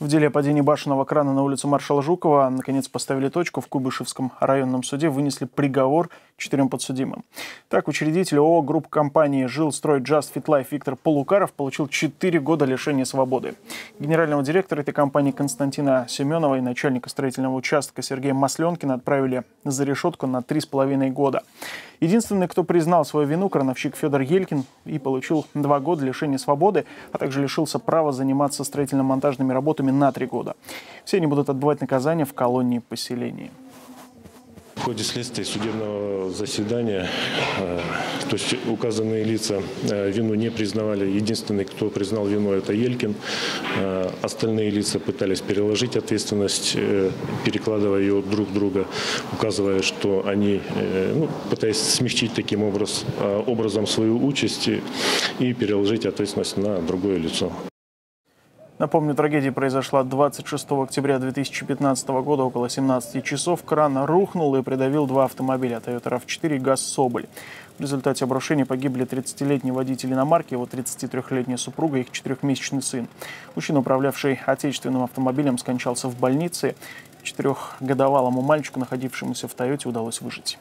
В деле о падении башенного крана на улицу маршала Жукова наконец поставили точку. В Куйбышевском районном суде вынесли приговор четырем подсудимым. Так, учредитель ООО групп компании «Жил, строй, Just Fit Life» Виктор Полукаров получил 4 года лишения свободы. Генерального директора этой компании Константина Семенова и начальника строительного участка Сергея Масленкина отправили за решетку на 3,5 года. Единственный, кто признал свою вину, крановщик Федор Елькин и получил два года лишения свободы, а также лишился права заниматься строительно-монтажными работами на три года. Все они будут отбывать наказание в колонии поселения. В ходе следствия судебного заседания, э, то есть указанные лица э, вину не признавали. Единственный, кто признал вину, это Елькин. Э, остальные лица пытались переложить ответственность, перекладывая ее друг друга, указывая, что они, ну, пытаясь смягчить таким образ, образом свою участь и переложить ответственность на другое лицо. Напомню, трагедия произошла 26 октября 2015 года около 17 часов. Кран рухнул и придавил два автомобиля Toyota RAV4 и ГАЗ «Соболь». В результате обрушения погибли 30-летний водитель иномарки, его 33-летняя супруга и их четырехмесячный сын. Мужчина, управлявший отечественным автомобилем, скончался в больнице. Четырехгодовалому мальчику, находившемуся в «Тойоте», удалось выжить.